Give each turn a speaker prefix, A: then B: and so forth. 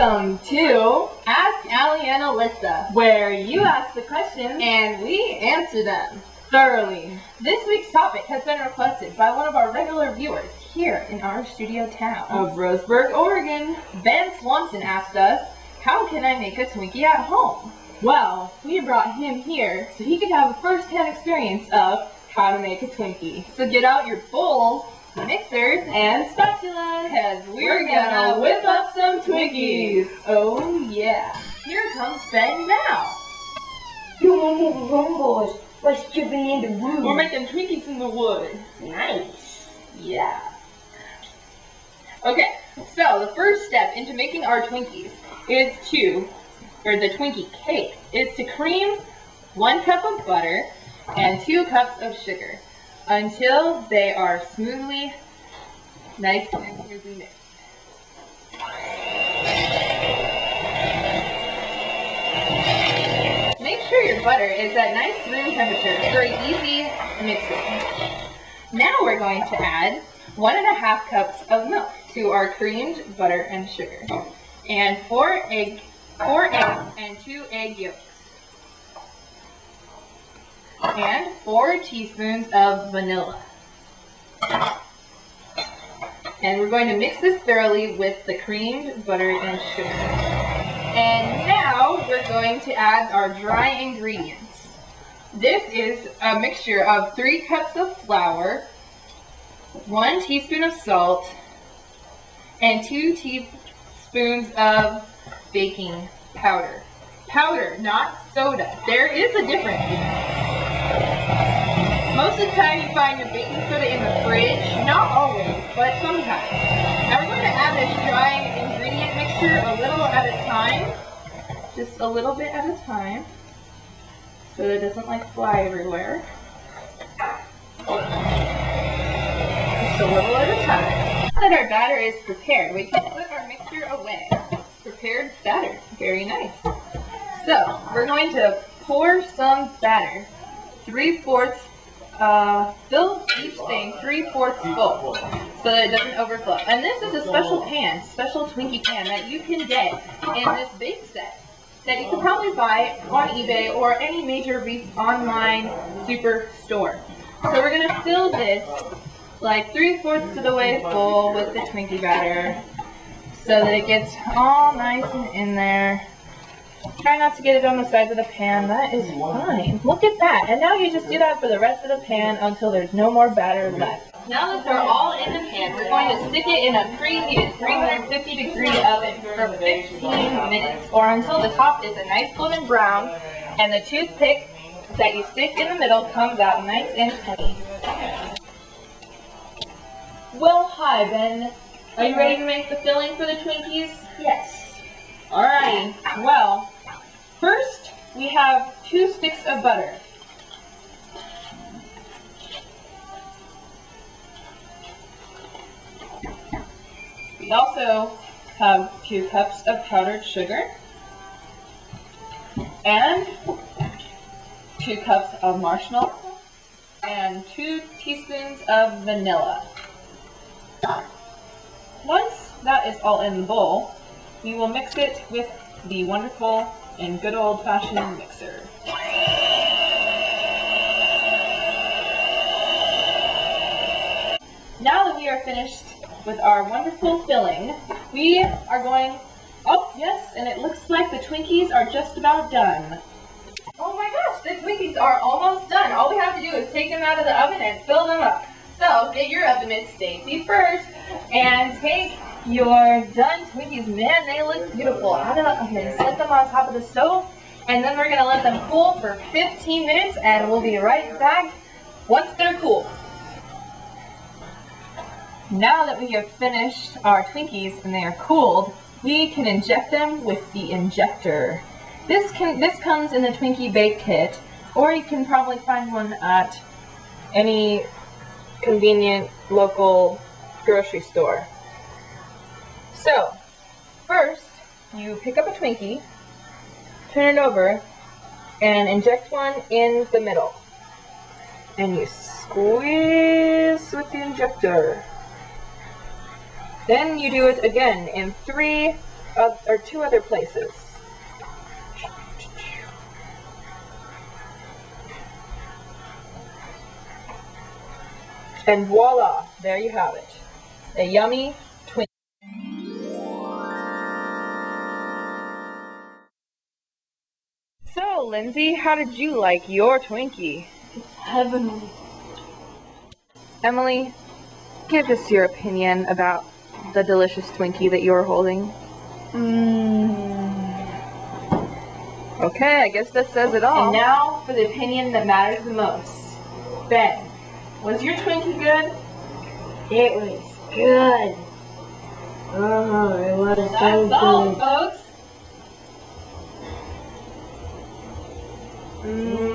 A: Welcome to
B: Ask Ally and Alyssa,
A: where you ask the questions
B: and we answer them.
A: thoroughly.
B: This week's topic has been requested by one of our regular viewers here in our studio town.
A: Of Roseburg, Oregon.
B: Ben Swanson asked us, How can I make a Twinkie at home?
A: Well, we brought him here so he could have a first-hand experience of how to make a Twinkie.
B: So get out your bowls, mixers,
A: And spatulas,
B: because
A: we're gonna whip up some Twinkies.
B: Oh yeah. Here comes Ben now.
C: You want to run, boys? Let's jump in the room.
A: We're making Twinkies in the wood.
C: nice.
B: Yeah. Okay, so the first step into making our Twinkies is to, or the Twinkie cake, is to cream one cup of butter and two cups of sugar until they are smoothly, nice and smoothly mixed. Make sure your butter is at nice room temperature for easy mixing. Now we're going to add one and a half cups of milk to our creamed butter and sugar, and four egg, four eggs and two egg yolks, and four teaspoons of vanilla. And we're going to mix this thoroughly with the creamed butter and sugar. And now we're going to add our dry ingredients. This is a mixture of three cups of flour, one teaspoon of salt, and two teaspoons of baking powder. Powder, not soda. There is a difference. Most of the time you find your baking soda in the fridge. Not always, but sometimes. Now we're going to add this dry ingredient mixture a little at a time. Just a little bit at a time. So that it doesn't like fly everywhere. Just a little at a time. Now that our batter is prepared, we can put our mixture away. Prepared batter. Very nice. So, we're going to pour some batter. Three-fourths, uh, fill each thing three-fourths full so that it doesn't overflow. And this is a special pan, special Twinkie pan that you can get in this big set that you can probably buy on eBay or any major online super store. So we're going to fill this like three-fourths of the way full with the Twinkie batter so that it gets all nice and in there. Try not to get it on the sides of the pan. That is fine. Look at that. And now you just do that for the rest of the pan until there's no more batter left. Now that they're all in the pan, we're going to stick it in a preheated 350 degree oven for 15 minutes or until the top is a nice golden brown and the toothpick that you stick in the middle comes out nice and clean. Well, hi, Ben. Are you ready to make the filling for the Twinkies?
C: Yes.
B: Alrighty. Well, first we have two sticks of butter. We also have two cups of powdered sugar and two cups of marshmallow and two teaspoons of vanilla. Once that is all in the bowl, we will mix it with the wonderful and good old fashioned mixer. Now that we are finished with our wonderful filling, we are going, oh yes, and it looks like the Twinkies are just about done. Oh my gosh, the Twinkies are almost done. All we have to do is take them out of the oven and fill them up. So get your oven mitts Stacy first and take your done Twinkies. Man, they look beautiful. Of the oven, set them on top of the stove, and then we're gonna let them cool for 15 minutes, and we'll be right back once they're cool. Now that we have finished our Twinkies and they are cooled, we can inject them with the injector. This can this comes in the Twinkie Bake Kit, or you can probably find one at any convenient local grocery store. So, first, you pick up a Twinkie, turn it over, and inject one in the middle. And you squeeze with the injector. Then you do it again in three or two other places. And voila, there you have it. A yummy Lindsay, how did you like your Twinkie?
A: Heavenly.
B: Emily, give us your opinion about the delicious Twinkie that you're holding. Mm. Okay, I guess that says it all.
A: And now for the opinion that matters the most. Ben, was your Twinkie good?
C: It was good. Oh, it was so
A: That's all,
C: good.
A: folks.
C: Mm.